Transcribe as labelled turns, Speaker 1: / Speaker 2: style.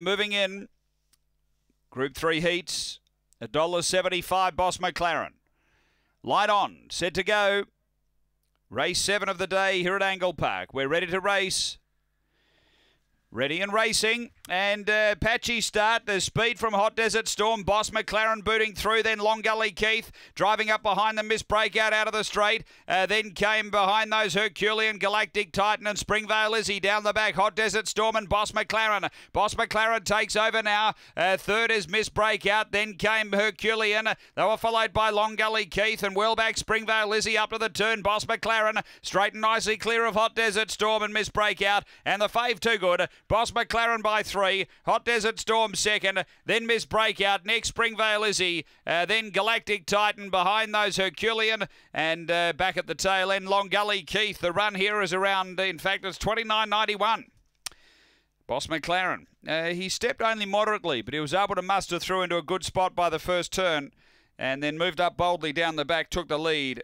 Speaker 1: moving in. Group three heats. $1.75 Boss McLaren. Light on, set to go. Race seven of the day here at Angle Park. We're ready to race. Ready and racing, and uh, patchy start. There's speed from Hot Desert Storm. Boss McLaren booting through. Then Long Gully Keith driving up behind the Miss Breakout out of the straight. Uh, then came behind those Herculean, Galactic Titan, and Springvale Lizzie down the back. Hot Desert Storm and Boss McLaren. Boss McLaren takes over now. Uh, third is Miss Breakout. Then came Herculean. They were followed by Long Gully Keith and well back Springvale Lizzie up to the turn. Boss McLaren straight and nicely clear of Hot Desert Storm and Miss Breakout. And the fave too good. Boss McLaren by three. Hot Desert Storm second. Then Miss Breakout. Next Springvale Izzy. Uh, then Galactic Titan behind those Herculean. And uh, back at the tail end, Long Gully Keith. The run here is around, in fact, it's 29.91. Boss McLaren. Uh, he stepped only moderately, but he was able to muster through into a good spot by the first turn and then moved up boldly down the back, took the lead.